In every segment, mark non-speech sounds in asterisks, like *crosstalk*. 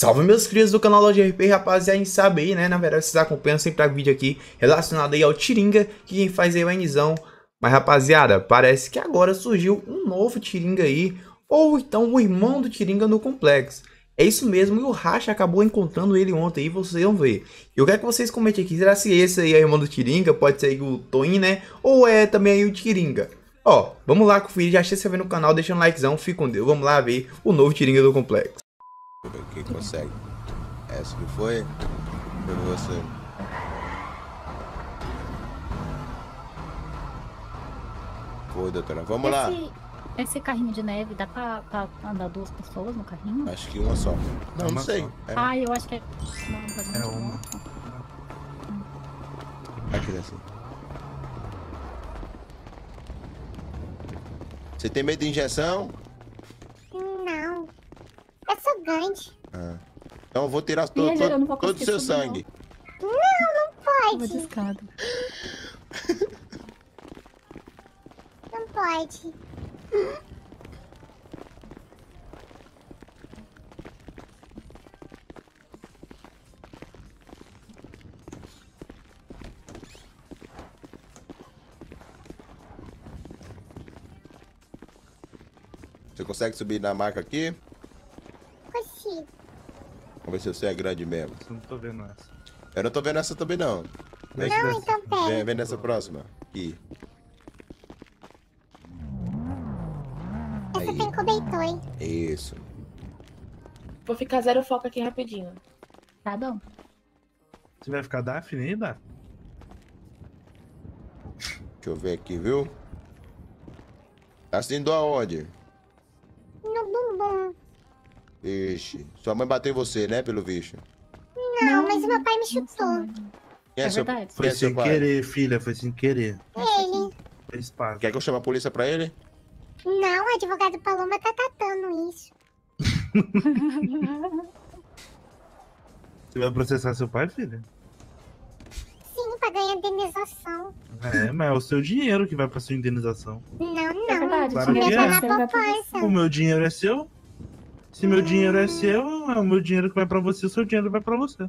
Salve meus crias do canal Loja RP, rapaziada, a gente sabe aí, né, na verdade vocês acompanham sempre a vídeo aqui relacionado aí ao Tiringa, que quem faz aí é o Nizão. Mas rapaziada, parece que agora surgiu um novo Tiringa aí, ou então o irmão do Tiringa no Complexo. É isso mesmo, e o Racha acabou encontrando ele ontem, e vocês vão ver. Eu quero que vocês comentem aqui, será se esse aí é o irmão do Tiringa, pode ser o Toin, né, ou é também aí o Tiringa. Ó, vamos lá conferir, já se inscrever no canal, deixa um likezão, fica com Deus, vamos lá ver o novo Tiringa do Complexo. Quem consegue? Essa que foi? Foi você. Foi, doutora. Vamos lá. esse, esse carrinho de neve, dá pra, pra andar duas pessoas no carrinho? Acho que uma só. Não, não Uma sei. só. É. Ah, eu acho que é. Não, não pode É não. uma. Aqui assim. Você tem medo de injeção? Não. Grande. Ah. Então eu vou tirar to Ih, eu não to vou todo o seu subir, não. sangue. Eu vou Pode. *laughs* Não pode. Você consegue subir na maca aqui? Consigo. Vamos ver se você é grande mesmo. Eu não tô vendo essa. Eu não tô vendo essa também não. Vem, Não, então vem, pega. vem nessa próxima. Aqui. Essa Aí. tem cobertor, hein? Isso. Vou ficar zero foco aqui rapidinho. Tá bom. Você vai ficar Daphne ainda? Deixa eu ver aqui, viu? Tá assistindo aonde? Ixi. Sua mãe bateu em você, né, pelo visto? Não, mas meu pai me chutou. Quem É seu, verdade. quem Foi é sem pai? querer, filha, foi sem querer. Ele. Foi. Quer que eu chame a polícia pra ele? Não, o advogado Paloma tá tratando isso. Você vai processar seu pai, filha? Sim, pra ganhar indenização. É, mas é o seu dinheiro que vai pra sua indenização. Não, É não. verdade, Claro é. na poupança. O meu dinheiro é seu? Se meu dinheiro é seu, é o meu dinheiro que vai pra você, o seu dinheiro vai pra você.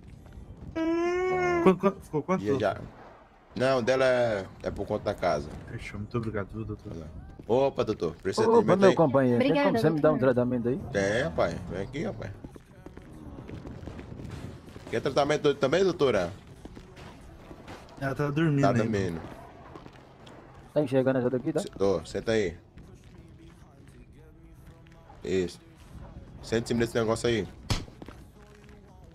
Hum, Qu- qu- ficou quanto? Já. Não, dela é, é por conta da casa. Fechou, muito obrigado, doutor? Opa, doutor. Precisa de Opa, atendimento meu aí? companheiro, tem Obrigada, como você me dar um tratamento aí? É, rapaz. Vem aqui, rapaz. Quer tratamento também, doutora? Ela tá dormindo Tá dormindo. Tá enxergando essa daqui, tá? Tô, senta aí. Isso. Senta em cima desse negócio aí.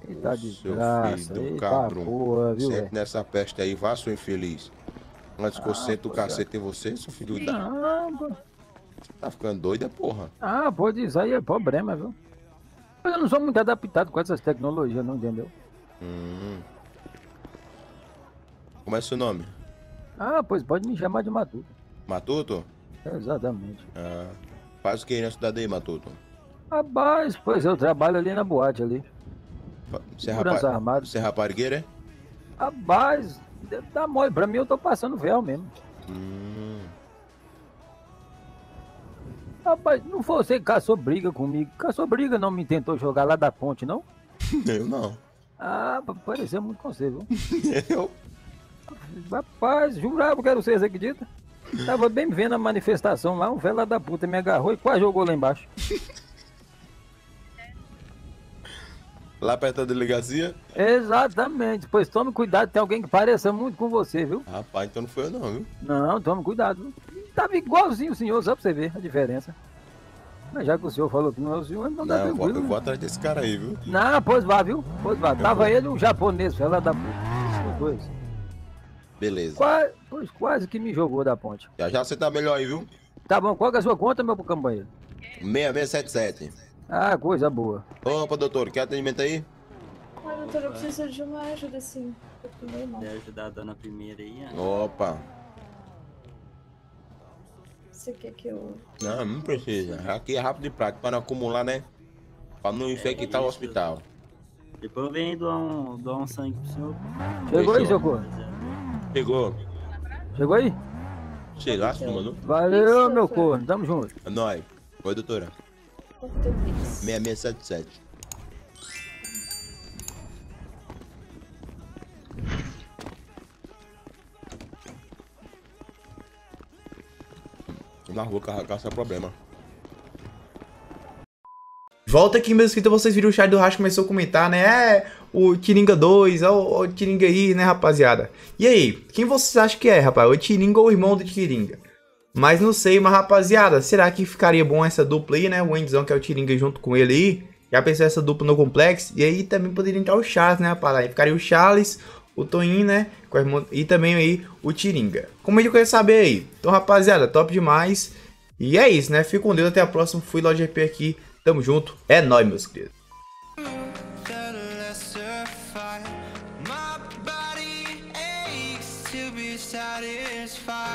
Eita Seu desgraça, filho do porra, viu, Senta velho? nessa peste aí, vá, seu infeliz. Antes que eu Ah, sente o é. cacete em você, seu filho da. Pô. Tá ficando doida, porra. Ah, pode isso aí é problema, viu? Mas eu não sou muito adaptado com essas tecnologias, não entendeu? Hum. Como é seu nome? Ah, pois pode me chamar de Matuto. Matuto? Exatamente. Ah. Faz o que aí na cidade aí, Matuto? Rapaz, pois eu trabalho ali na boate ali. Você é, Segurança rapa... armada. Você é raparigueira, é? Rapaz, dar mole. Pra mim eu tô passando véu mesmo. Hum. Rapaz, não foi você que caçou briga comigo. Caçou briga, não me tentou jogar lá da ponte, não? *laughs* Eu não. Ah, pa- pareceu muito com você, viu? *laughs* Eu? Rapaz, jurava que era você, você acredita? Tava bem vendo a manifestação lá, um velho lá da puta me agarrou e quase jogou lá embaixo. *laughs* Lá perto da delegacia? Exatamente, pois tome cuidado, tem alguém que pareça muito com você, viu? Rapaz, então não foi eu não, viu? Não, tome cuidado. Tava igualzinho o senhor, só pra você ver a diferença. Mas já que o senhor falou que não é o senhor, então tá Não, eu vou, tranquilo. eu né? vou atrás desse cara aí, viu? Não, pois vá, viu? Pois vá. Tava vou. ele um japonês, lá da puta. Os dois. Beleza. Quase, pois quase que me jogou da ponte. Já já você tá melhor aí, viu? Tá bom, qual que é a sua conta, meu companheiro? 6677. Ah, coisa boa. Opa, doutor, quer atendimento aí? Ai, doutor, eu preciso de uma ajuda assim. Mal. Quer ajudar a dona primeira aí? ó? Opa. Você quer que eu. Não, não precisa. Aqui é rápido e prático, para não acumular, né? Pra não infectar o hospital. Depois eu venho doar um, doar um sangue pro senhor. Chegou aí, seu corpo? Chegou. Chegou aí? Chegasse, não mandou? Valeu, meu corno. Tamo junto. É nóis. Oi, doutora. 6677. Na rua carregar sem problema. Volta aqui meus então vocês viram o chat do Racha começou a comentar, né? É o Tiringa 2, é o, o Tiringa aí, né, rapaziada? E aí, quem vocês acham que é, rapaz? O Tiringa ou o irmão do Tiringa? Mas não sei, mas rapaziada, será que ficaria bom essa dupla aí, né? O Endzão, que é o Tiringa, junto com ele aí. Já pensou essa dupla no complexo? E aí também poderia entrar o Charles, né, rapaz? Aí ficaria o Charles, o Toin, né? E também aí o Tiringa. Como é que eu queria saber aí? Então, rapaziada, top demais. E é isso, né? Fico com Deus, até a próxima. Fui Loja GP aqui. Tamo junto. É nóis, meus queridos. satisfied